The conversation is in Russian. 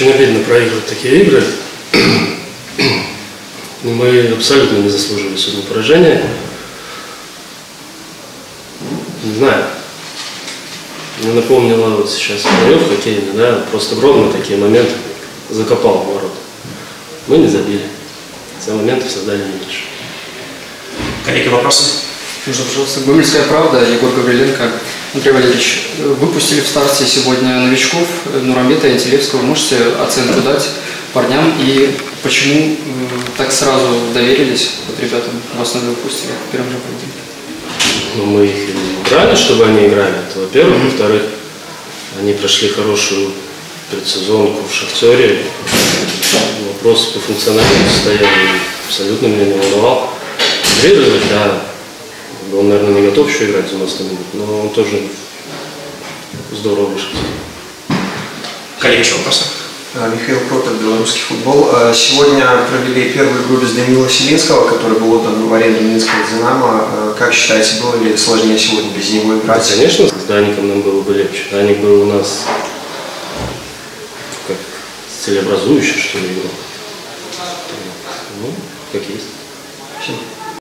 Очень обидно проигрывать такие игры. Но Мы абсолютно не заслужили сегодня поражения. Не знаю. Мне напомнило вот сейчас плей-офф хоккейный, да, просто ровно такие моменты закопал в ворот. Мы не забили. Хотя моментов создали не меньше. Коллеги, вопросы? Можно, пожалуйста, Гомельская правда, Егор Гавриленко. Андрей Валерьевич, выпустили в старте сегодня новичков Нурамета и Антилевского. Можете оценку дать парням и почему э, так сразу доверились вот ребятам, вас надо выпустили в первом же поединке? Но мы их брали, чтобы они играли. Это во-первых. Во-вторых, они прошли хорошую предсезонку в Шахтере. Вопрос по функциональному состоянию абсолютно меня не волновал. Гризович, да, он, наверное, не готов еще играть 90 минут, но он тоже здорово вышел. Коллеги, еще вопросы? А, Михаил Протов, белорусский футбол. А, Сегодня провели первую игру без Данила Селинского, который был отдан в аренду Минского «Динамо». А, Как считаете, было ли сложнее сегодня без него Да, играть? конечно, с Даником нам было бы легче. Даник был у нас как целеобразующий, что ли, игрок. Ну, как есть. Всё.